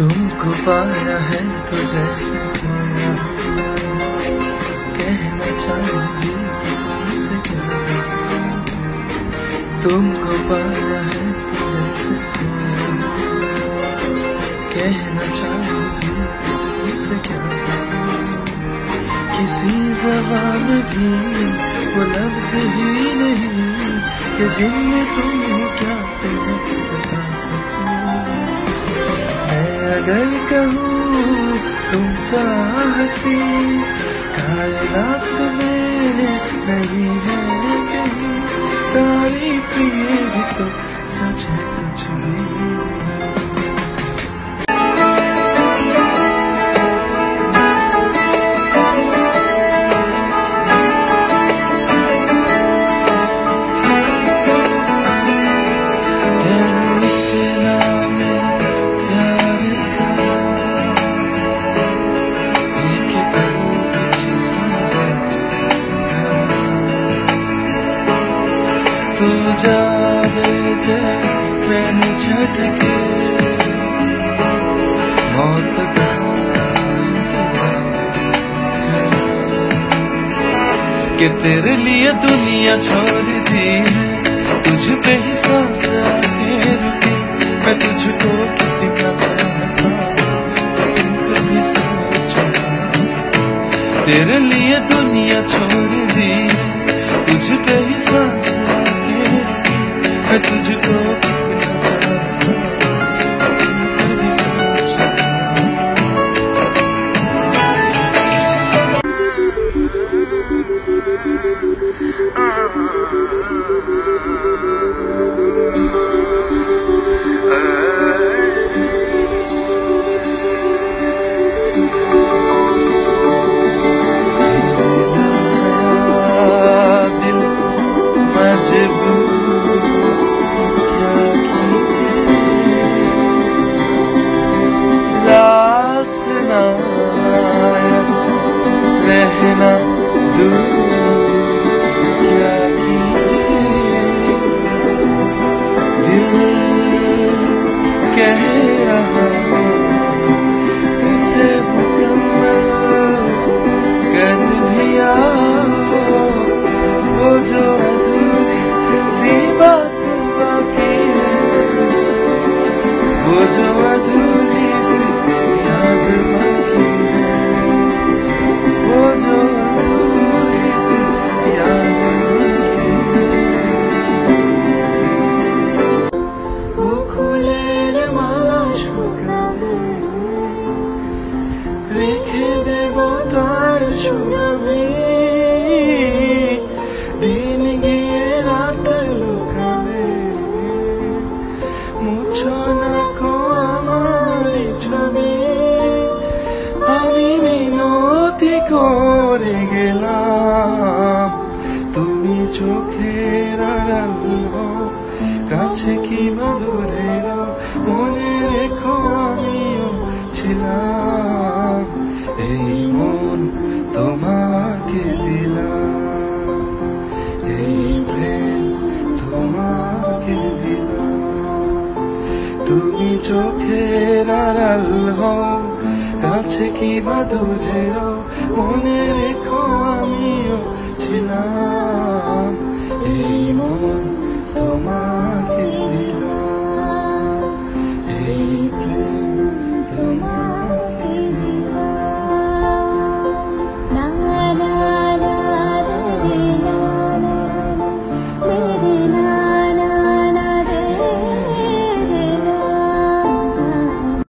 पाया है तो जैसे कहना चाहूँगी तुमको पाया है तो जैसे कहना चाहूँगी तुमसे क्या किसी जबान की वो लफ्ज ही नहीं कि जिनमें तुम साहसी कायनात में नहीं है। जे मैंने झटके। मौत का तेरे लिए दुनिया छोड़ दी तुझ पे ही सांस आके मैं तुझको। तेरे लिए दुनिया छोड़ दी 爱自己 never করে গেলাম তুমি চোখের আড়াল কাছে কি বা দূরে মনে রেখো আমিও ছিলাম এই মন তোমাকে দিলাম। এই প্রেম তোমাকে দিলাম। তুমি চোখের আড়াল হও কাছে কি বা রও,